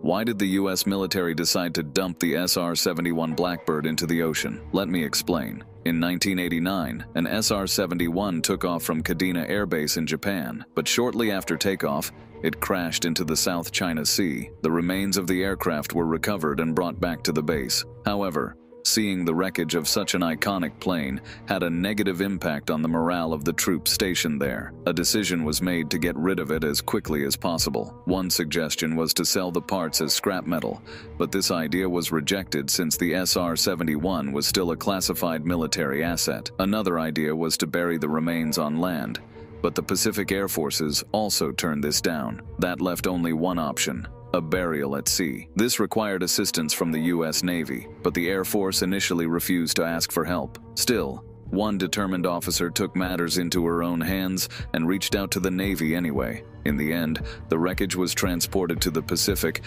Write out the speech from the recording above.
Why did the US military decide to dump the SR 71 Blackbird into the ocean? Let me explain. In 1989, an SR 71 took off from Kadena Air Base in Japan, but shortly after takeoff, it crashed into the South China Sea. The remains of the aircraft were recovered and brought back to the base. However, Seeing the wreckage of such an iconic plane had a negative impact on the morale of the troops stationed there. A decision was made to get rid of it as quickly as possible. One suggestion was to sell the parts as scrap metal, but this idea was rejected since the SR-71 was still a classified military asset. Another idea was to bury the remains on land, but the Pacific Air Forces also turned this down. That left only one option, a burial at sea. This required assistance from the U.S. Navy, but the Air Force initially refused to ask for help. Still, one determined officer took matters into her own hands and reached out to the Navy anyway. In the end, the wreckage was transported to the Pacific